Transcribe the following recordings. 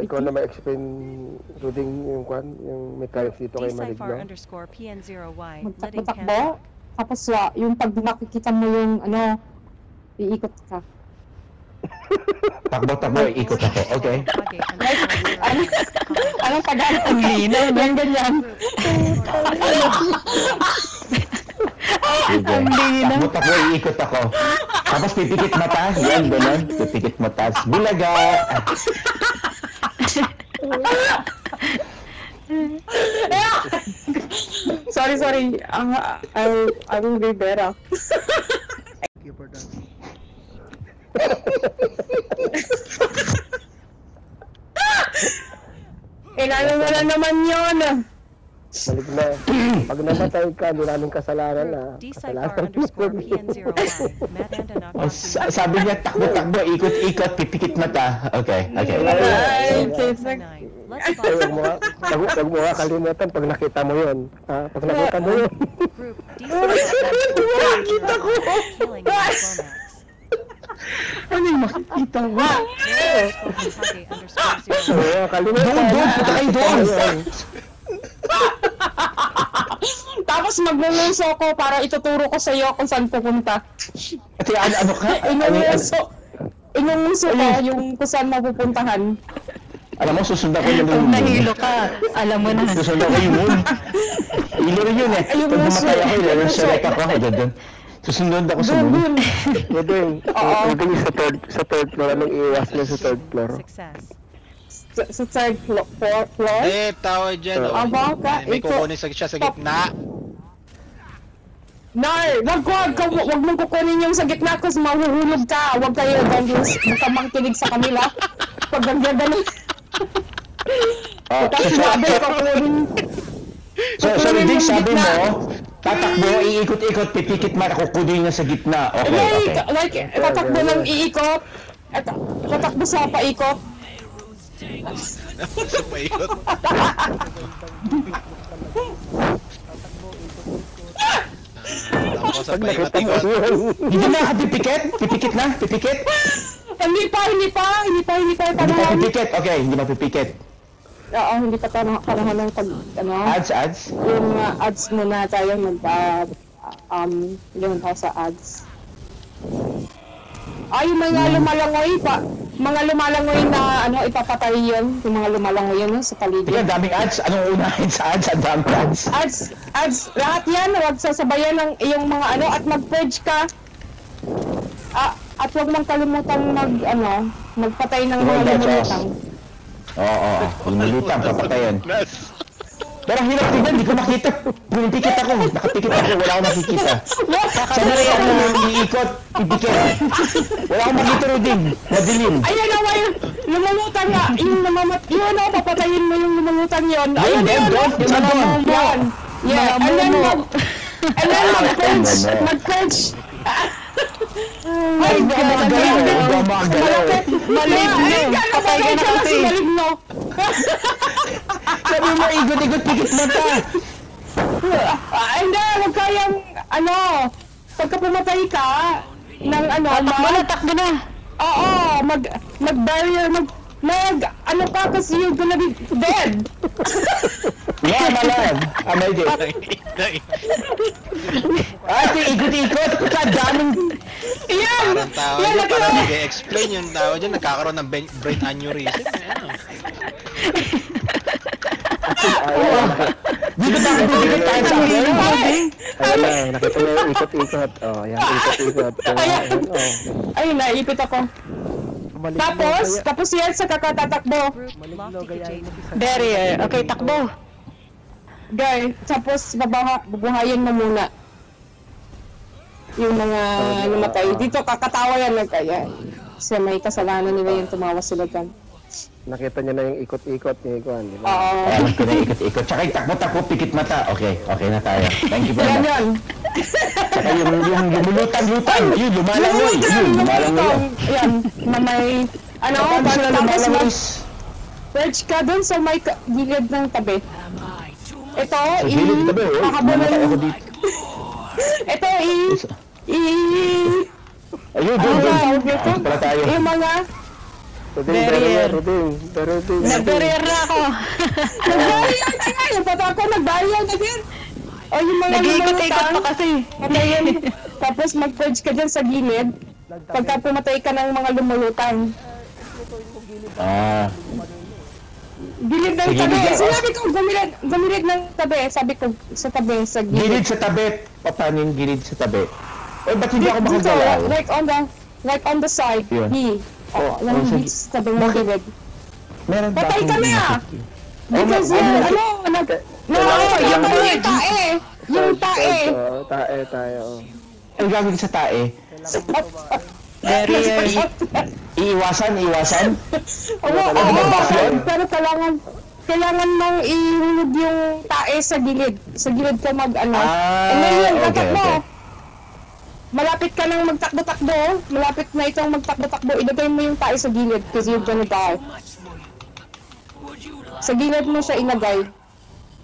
ikaw na ma-explain Ruding yung kwan, yung mechanics dito kay Maligno. Decipher underscore PN0Y. Letting Magtakbo-takbo. Tapos wa, yung pag nakikita mo yung ano, iikot ka. Takbo-takbo, ikot ako. Okay. Ano, anong Tagalog? Ang linaw. Yan ganyan. Sige. Takbo-takbo, iikot ako. Tapos pipikit mata. Yan, ganun. Pipikit mata. Bulaga. Sorry, sorry. Uh, I, I will be better. Thank you for that. Inano na naman yun. Maligno. Pag namatay ka, hindi namin kasalanan na. Decipher Kasalanan underscore mo. PN0Y. Madanda Oh, sa- sabi niya, takbo-takbo, ikot-ikot, pipikit mata. Okay, okay. Ay, Huwag mo, nga- huwag, mo nga kalimutan pag nakita mo yun. Ha? Pag nakita mo yun. Decipher ko. Ano yung makikita kalimutan. Doon, doon, punta kayo doon. Ayun. Tapos magluluso ko para ituturo ko sa iyo kung saan pupunta. At ano, ano ka? Ano, ano, Inunguso. Inunguso ko yung kung saan mapupuntahan. alam mo, susundan ko yung moon. nahilo ka, alam mo na. Susundan ko yung moon. Ilo rin yun eh. Ay, yung Pag muso. namatay ako, ilo Muso. select ako. Doon, doon. Susundan ako sa Doon, moon. doon. Ruding. Oo. Ruding sa third, sa third floor. Anong iwas niya sa third floor? Success. Sa, sa third floor. floor, floor. Eh, tawad dyan. oh. Aba ka, May ito. kukunin sa, siya sa gitna. Nar, wag wag ka, wag mong kukunin yung sa gitna kasi mahuhulog ka. Wag kayo dangerous. Huwag ka mangkinig sa kanila. Pag ganyan ganun. Ah, Tapos sabi, kukunin. so, so, yung sabi gitna. mo, tatakbo, iikot-ikot, pipikit mata, kukunin niya sa gitna. Okay, Like, okay. like, tatakbo ng iikot. At tatakbo sa paikot. Sa paikot. Tapos sa Pag nakita mo paikot-ikot. Hindi na ka pipikit? Pipikit na? Pipikit? Hindi pa, hindi pa, hindi pa, hindi pa Hindi pa pipikit? Okay, hindi pa pipikit. Oo, hindi pa tanong panahon ng pag, ano, Ads, ads? yung uh, ads muna tayo mag, uh, um, yun tayo sa ads. Ay, yung mga lumalangoy pa, mga lumalangoy na, ano, ipapatay yun, yung mga lumalangoy yun, no, sa Tingnan, paligid. daming ads. Anong unahin sa ads? Ang daming ads. Ads, ads, lahat yan, huwag sasabayan ng iyong mga ano, at mag-purge ka. Ah, at huwag mong kalimutan mag, ano, magpatay ng mga lumulutang. Oo, oo. Lumulutang, papatayan. Pero hirap tingnan, hindi ko makita. Pumipikit ako. Nakapikit ako, wala akong nakikita. Sa nari ako iikot, pipikit. Wala akong makita Ruding. Madilim. Ayan na, yung lumulutang nga, yung namamat, yun o, papatayin mo yung lumulutang yun. Ayun, Ayun, doon, yun, doon, yung doon? namamat yun. Yeah, and then mag, and then mag-purge, mag-purge. Ay, hindi ako makagalaw. Hindi ako makagalaw. Maligno. Patay ka na kasi. Maligno. Sabi mo, igot-igot, pikit mata. Ah, Hindi, huwag kayang, ano, pagka pumatay ka, ng ano, Takbo na, mag, takbo na. oo, mag, mag-barrier, mag, mag, ano ka kasi you're gonna be dead. Yeah, I'm alive. I'm alive. Ate, ikot-ikot. Kadaming... Yan! Parang tao parang nag- nag-explain yung tao dyan, nagkakaroon ng brain aneurysm. Dito ba ako bibigit tayo sa akin? Ayun na, nakita mo yung ikot-ikot. Oh, yan, ikot-ikot. Oh, Ayan. ayan, oh. Ay, naipit ako. Tapos, tapos yan sa Sa- Barrier. Okay, takbo. Guy, tapos babaha, bubuhayin mo muna. Yung mga namatay. Dito, kakatawa yan na kaya. Kasi may kasalanan nila yung tumawa sila dyan. Nakita niya na yung ikot-ikot ni Kwan, di ba? Oo. Alam ko na ikot-ikot. Tsaka yung takbo-takbo, pikit mata. Okay, okay na tayo. Thank you very Yan much. yan. Tsaka yung, yung lumulutang-lutang. Yun, lumalangoy. Yun, lumalangoy. Yan, na may, ano, Paano tapos lumalangoy? mag-perch ka dun sa may gilid ng tabi. Ito, Sa i... gilid tabi, oh. Hahabulin Mamatay ako mo. dito. Ito, i... I... Ayun, doon, doon. Ah, pala tayo. Yung mga... Ruding, Barrier. barrier, Ruding. Ruding. Nag-barrier na ako. Nag-barrier na nga! Yung pata ko, nag-barrier na din! O yung mga Nag-iikot-ikot pa kasi. patayin. Tapos mag-purge ka dyan sa gilid. Pagka pumatay ka ng mga lumulutang. Ah, Gilid ng Sa tabi. gilid Sinabi ko, gumilid, gumilid ng tabi. Sabi ko, sa tabi, sa gilid gilid. sa tabi. Pa- Paano yung gilid sa tabi? Eh, ba't hindi ako makagalaw? like on the, like on the side. Yun. He. Oh, Oh, yung sige. dito sa tabi ng gilid. Meron ba Patay akong ka na! nakikita? Because, Oh, ma- ano, nag, no, yung, yung tae. Yung tae. Oo, tae tayo. Ang gagawin sa tae? Barrier. Iiwasan, iiwasan? Oo, oo, Ano yun? pero kailangan, kailangan mong ihulog yung tae sa gilid. Sa gilid ka mag, ano. Ah, yun, okay, okay. Malapit ka nang magtakbo-takbo. Malapit na itong magtakbo-takbo. Ilagay mo yung tae sa gilid because you're gonna die. Sa gilid mo siya ilagay.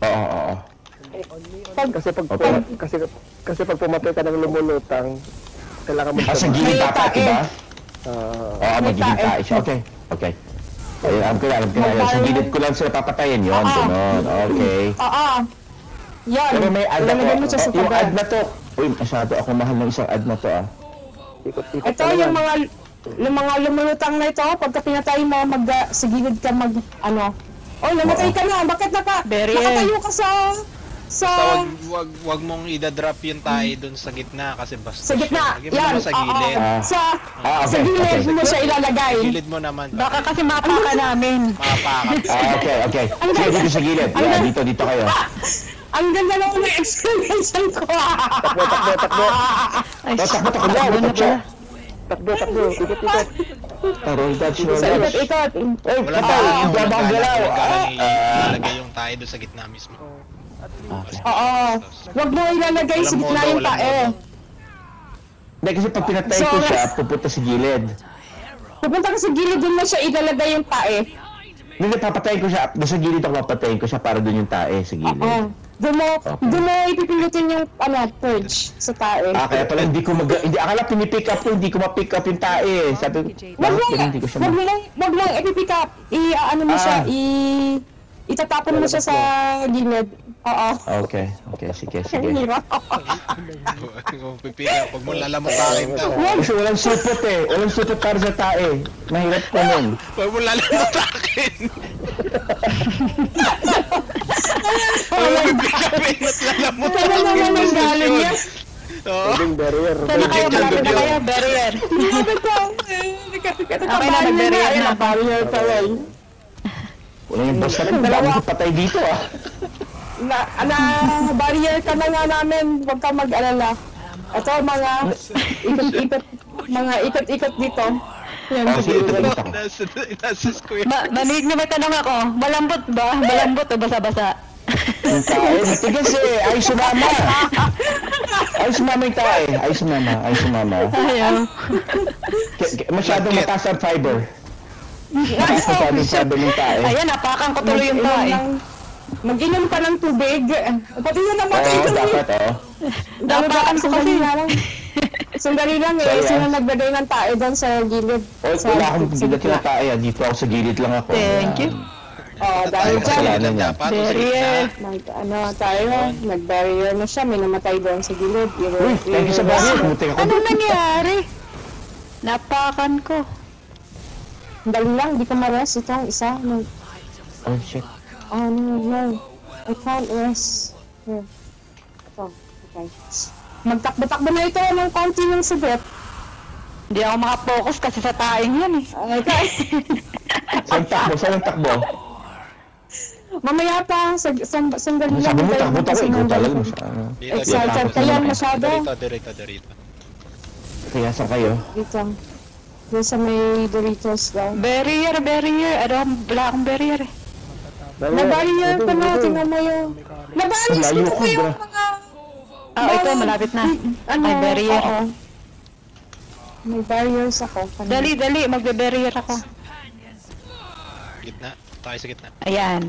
Oo, oo, oo. Pag, Kasi pag, Okay. puma- kasi, kasi pag pumatay ka ng lumulutang, kailangan mo Ah, sa gilid dapat, tae. diba? Ah, Oo, May magiging tae. siya. Okay, okay. Ay, alam ko na, alam ko na. Sa gilid ko lang sila papatayin yun. Oo. Ganon, okay. oo. Yan. Pero may ad ako. Ilalagay mo siya sa Yung ad na to. Uy, masyado ako mahal ng isang ad na to ah. ikot-ikot Ito ka yung naman. mga yung mga lumulutang na ito, pagka pinatay mo, mag, sa gilid ka mag, ano, oh, namatay ka na, bakit naka, Barrier. nakatayo ka sa, sa, Basta wag, wag, wag mong idadrop yung tayo dun sa gitna kasi basta sa gitna, Lagyan mo yan, naman sa gilid. oo, Ah. sa, Ah, sa okay, gilid okay. mo siya ilalagay. Gilid mo naman. Baka kasi mapaka namin. Mapakat. Ah, okay, okay. Sige, dito sa gilid. Yeah, dito, dito kayo. Ang ganda ng explanation ko. Takbo, takbo, takbo. Ay, takbo, takbo. takbo na pala. Takbo, takbo. Ikot-ikot. Roll dodge, roll dodge. ikot-ikot. Ay, Wala patay. makagalaw. Ah, ah. Ilagay yung tayo dun sa gitna mismo. Okay. Oo. Wag mo ilalagay sa gitna yung tae. Hindi, kasi pag pinatay ko siya, pupunta sa gilid. Pupunta ka sa gilid, dun mo siya ilalagay yung tae. Hindi, papatayin ko siya. Nasa gilid ako papatayin ko siya para doon yung tae sa gilid. Oo. Doon mo, Okay. doon mo ipipindutin yung, ano, purge sa tae. Ah, kaya pala hindi ko mag... Hindi, akala pinipick up ko, hindi ko ma-pick up yung tae. Sabi ko, Wag siya wag mo, wag mo ipipick up. I, ano mo siya, Ah. i, itatapon mo siya sa gilid. Oo. Okay, okay, sige, Ang sige. hirap. Kung pipila, pag mo lalamutain ka. Kasi walang supot eh. Walang supot para sa tae. Mahirap ko nun. Huwag mo lalamutain. Huwag mo pipikapin at lalamutan. Ano naman ang galing niya? Oo. Barrier. Sana kayo, malapit na kayo, barrier. Ko, eh, Okay na, nag-barrier na. Barrier ka rin. Wala yung boss natin. Dami ko patay dito ah. Na, na, barrier ka na nga namin. Huwag ka mag-alala. Ito, mga ikot-ikot, mga ikot-ikot dito. Yan, Ah, sige, ito. Nasa, nasa square. Manig na may tanong ako. Malambot ba? Malambot o basa-basa? Yung tae, matigas eh. Ay, sumama. Ay, sumama yung tae. Ay, sumama. Ay, sumama. Ayaw. Masyadong mataas ang fiber. Mataas ang fiber fiber ng tae. Ayan, napakan ko tuloy yung tae. ng- Mag-inom ka ng tubig. Pati yun namatay Oo, ko na dapat oh. Napakan ko kasi. Sandali lang. Sandali lang eh. Ah. Sino naglagay ng tae doon sa gilid? Oh, Sa- wala akong gitna. na tae. ah. Dito ako sa gilid lang ako. Thank you. Oh, dahil Tayo dyan, kasalanan niya. Barrier. nag, ano tayo, nag-barrier na siya. May namatay doon sa gilid. Uy, thank you sa barrier. Ano nangyari? Napakan ko. Dali lang, di ka ma-rest. Ito ang isa. No, Oh, shit. oh, no, no. I can't rest. Here. Ito. Okay. Magtakbo-takbo na ito ng konti yung sabit. Hindi ako makapokus kasi sa taing yan eh. Okay. Saan takbo? Saan ang takbo? Mamaya pa, sa, sa, sandali lang. Sabi mo, takbo takbo. Ikaw talaga. ano. Dito, Excited ka yan masyado. Dito, dito, dito, dito. Kaya saan kayo? Dito. Doon sa may Doritos daw. Barrier, barrier. Ano, wala akong barrier eh. Nabarrier ka na, tingnan mo yung... Nabalis ko ko, yung mga... Ah, ito, malapit na. Ano, Ay, barrier. oo. May barriers ako. kanina. Dali, dali. Magbe-barrier ako. Gitna. Tayo sa gitna. Ayan.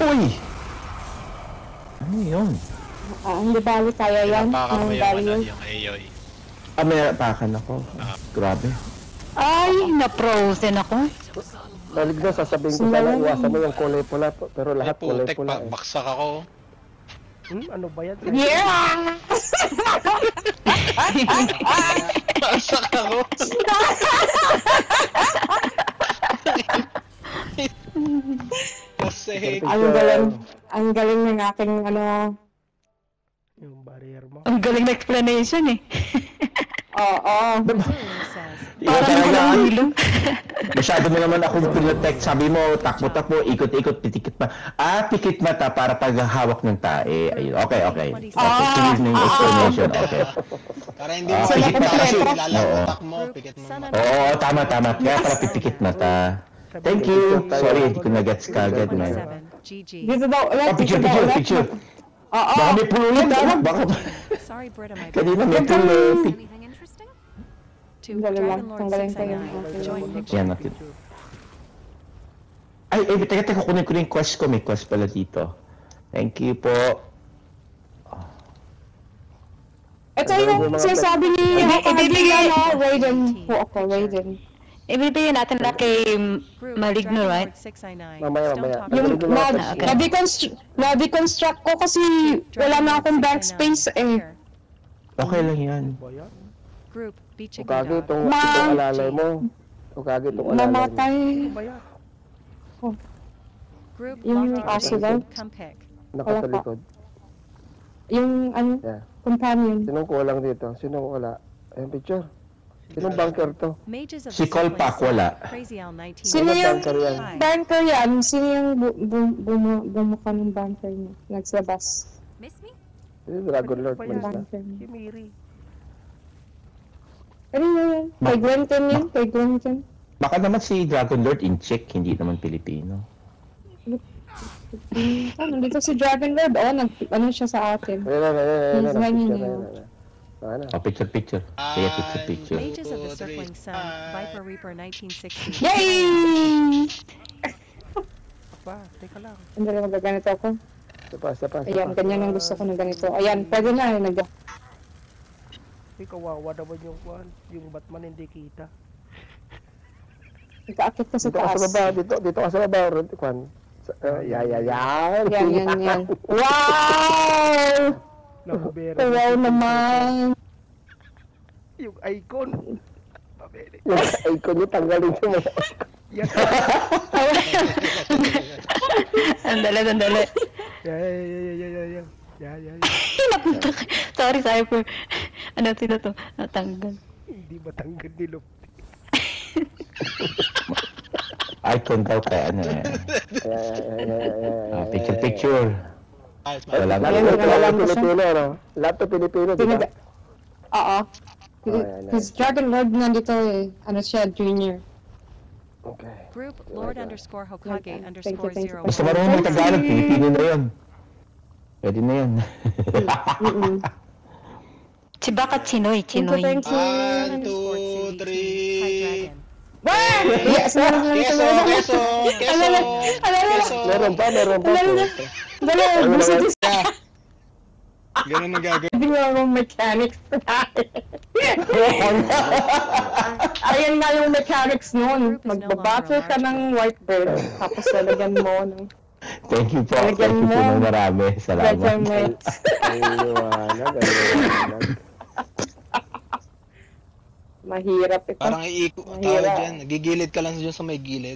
Uy! Ano yun? Ah, hindi bali kaya yan. Pinapakan mo Ang yung, ano, barrier. yung Ayoy. Ah, may napakan ako. Grabe. Ay, na-frozen ako. Balik na, sasabihin ko sana iwasan mo yung kulay pula, pero Ay, lahat kulay putek, pula pa, eh. baksak ako. Hmm, ano ba yan? Yeah! Baksak ako. Kasi, ang galing, ang galing ng aking ano, Yung barrier mo. Ang galing na explanation eh. oo. Ikaw Parang talaga, walang hilong. masyado mo naman ako pinotect. Sabi mo, takbo-takbo, ikot-ikot, pitikit pa. Ah, pikit mata para paghahawak ng tae. Ayun, okay, okay. Okay, na yung explanation. Okay. para hindi Ah, mo pikit pikit mata kasi. Lalagotak mo, pikit mo. Oo, tama, tama. Kaya pala pipikit mata. Thank you. Sorry, hindi ko na-gets kagad, man. 27, GG. Dito daw picture, picture, picture. Oo. Baka may pululit, ah. Baka Sorry, Britta, my bad. kanina may pululit. Anything interesting? To Dragon Lord tanggalin ko 699, yung aking- join picture. Yan natin. Ay, ay, teka, teka, kunin ko yung quest ko. May quest pala dito. Thank you po. Ito yung sinasabi ni ibibigay- Raiden. Po ako, Raiden. Ibibigay natin na kay Maligno, right? Lord 699, Mamaya, mamaya. Yung ko na, lahat. Okay. na-deconstru- na-deconstruct ko kasi wala na akong bank space eh. Okay lang yan. Group Ukagi itong, Ma- itong alalay mo. Ukagi itong alalay mo. Mamatay. Yan? Group Yung accident. Nakatalikod. Yung ano, Yeah. companion. Sinong kulang dito? Sinong wala? Ayun, picture. Sinong bunker to? Si Colpac, wala. Crazy Al 19. Sino Ano yung bunker yan? Banker yan? Sino yung bu- bu- bumu- bumuka ng banker niya? Nagsabas. Yung Dragon Lord man siya. banker niya. Si Miri. Ano yun? Kay Gwenton yun? Kay Gwenton? Baka naman si Dragon Lord in Czech, hindi naman Pilipino. Ah, nandito si Dragon Lord. Oo, nag, ano siya sa atin. Ayun na, ayun na, ayun na. He's running Picture Ano? Oh, picture, picture. Sige, picture, picture. Mages of the Circling Sun. Viper Reaper 1960. Yay! Pa, teka lang. Ang dali magaganito ako. Isa pa, isa pa, isa Ayan, ganyan ang gusto ko na ganito. Ayan, pwede na. Nag Hindi kawawa naman yung kwan. Yung Batman hindi kita. Nagkaakit ka sa Dito ka sa baba, dito, dito ka sa baba, kwan. Uh, ya, ya, yan. Yan, yan, yan. Wow! Nakubera. Wow naman. Yung icon. Pabili. Yung icon niya, tanggalin siya mo. Yan. Sandali, sandali. Yan, yan, yan, yan, yan, yan. Yan, yan, yan. Sorry, Cypher. Ano sila to? Natanggal. Hindi matanggal ni Lop. Icon daw kay ano eh. Picture, picture. Ayos, Wala man. na. Lahat wala mo. Pilipino, no? Lahat to Pilipino, di ba? Oo. His Dragon Lord nandito eh. Ano siya, junior. Okay. Group Lord underscore Hokage Thank you, underscore thank you. zero. Basta marunong ng Tagalog, Pilipino na yun. Pwede na yun. Si Bakat Chinoy, Chinoy. Thank you. One, Underscore two, Cindy T. Hi, three. Dragon. Yes, meron na nito. Keso, keso, keso, keso. Meron pa, meron pa. Na. Dali, gusto ko Ganun ang gagawin. Hindi mo akong mechanics Ayan nga yung mechanics noon. Magbabattle ka ng whitebird, tapos lalagyan mo ng Thank you po. Thank you po ng marami. Salamat. measurement. Ay, liwanag, ay, liwanag. Mahirap ito. Parang iiko, tawag Mahirap. dyan, nagigilid ka lang dyan sa may gilid.